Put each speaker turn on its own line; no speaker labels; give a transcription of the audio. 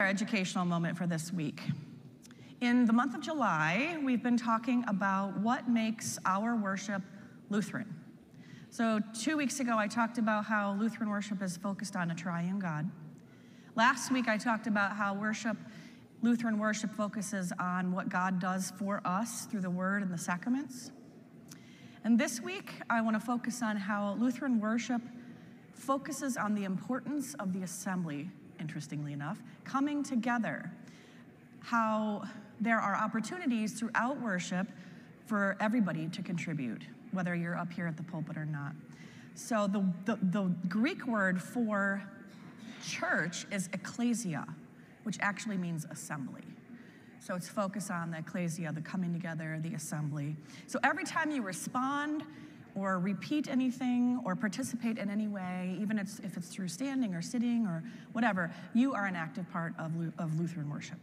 Our educational moment for this week. In the month of July, we've been talking about what makes our worship Lutheran. So, two weeks ago, I talked about how Lutheran worship is focused on a triune God. Last week, I talked about how worship, Lutheran worship, focuses on what God does for us through the Word and the sacraments. And this week, I want to focus on how Lutheran worship focuses on the importance of the assembly, interestingly enough, coming together. How there are opportunities throughout worship for everybody to contribute, whether you're up here at the pulpit or not. So, the, the, the Greek word for church is ecclesia, which actually means assembly. So it's focused on the ecclesia, the coming together, the assembly. So every time you respond or repeat anything or participate in any way, even if it's through standing or sitting or whatever, you are an active part of, of Lutheran worship.